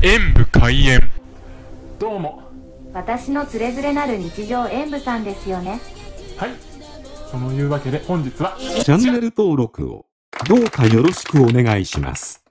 演武開演。どうも。私のつれづれなる日常演武さんですよね。はい。そのいうわけで本日は。チャンネル登録をどうかよろしくお願いします。